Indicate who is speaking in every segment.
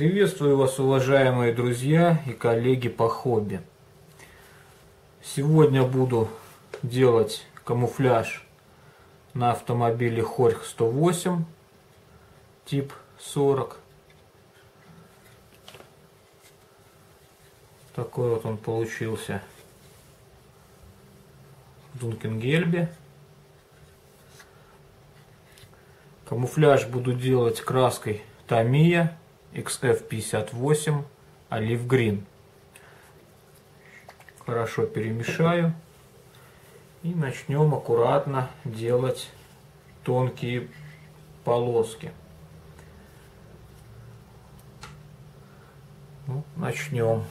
Speaker 1: Приветствую вас, уважаемые друзья и коллеги по хобби. Сегодня буду делать камуфляж на автомобиле Хорьх 108 тип 40. Такой вот он получился в Дункенгельбе. Камуфляж буду делать краской Tamiya XF58 Olive Green. Хорошо перемешаю. И начнем аккуратно делать тонкие полоски. Ну, начнем.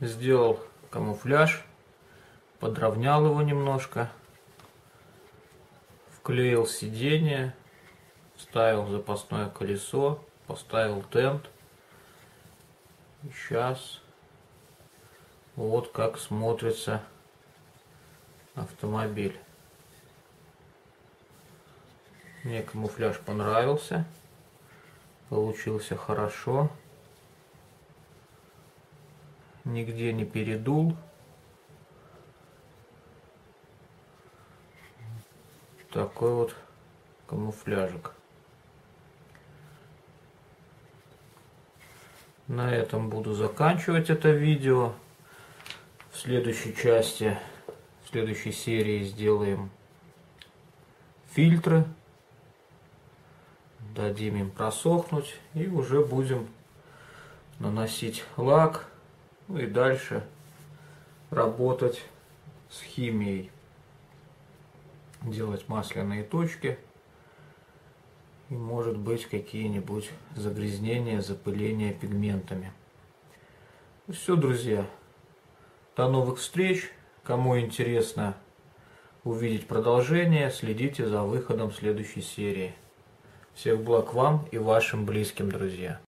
Speaker 1: Сделал камуфляж, подровнял его немножко, вклеил сиденье, вставил запасное колесо, поставил тент. Сейчас вот как смотрится автомобиль. Мне камуфляж понравился. Получился хорошо. Нигде не передул. Такой вот камуфляжик. На этом буду заканчивать это видео. В следующей части, в следующей серии сделаем фильтры. Дадим им просохнуть и уже будем наносить лак. Ну и дальше работать с химией. Делать масляные точки и может быть какие-нибудь загрязнения, запыления пигментами. Ну все, друзья. До новых встреч. Кому интересно увидеть продолжение, следите за выходом следующей серии. Всех благ вам и вашим близким, друзья.